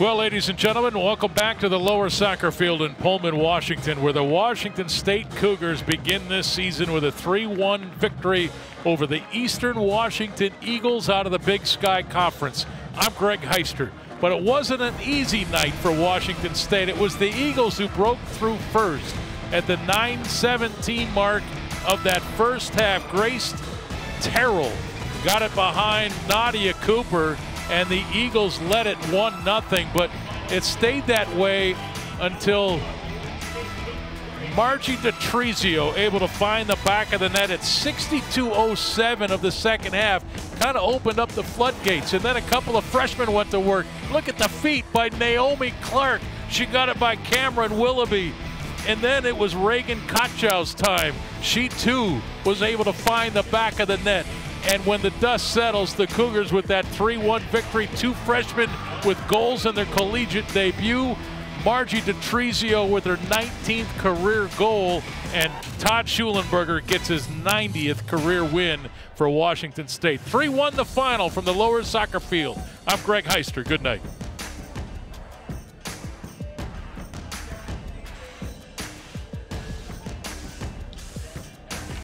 Well, ladies and gentlemen, welcome back to the lower soccer field in Pullman, Washington, where the Washington State Cougars begin this season with a 3 1 victory over the Eastern Washington Eagles out of the Big Sky Conference. I'm Greg Heister. But it wasn't an easy night for Washington State. It was the Eagles who broke through first at the 9-17 mark of that first half. Grace Terrell got it behind Nadia Cooper, and the Eagles led it 1 0. But it stayed that way until Margie DeTrizio able to find the back of the net at 62.07 of the second half. Kind of opened up the floodgates. And then a couple of freshmen went to work. Look at the feet by Naomi Clark. She got it by Cameron Willoughby. And then it was Reagan Kotschau's time. She too was able to find the back of the net. And when the dust settles, the Cougars with that 3 1 victory, two freshmen with goals in their collegiate debut. Margie DeTrizio with her 19th career goal, and Todd Shulenberger gets his 90th career win for Washington State. 3 1 the final from the lower soccer field. I'm Greg Heister. Good night.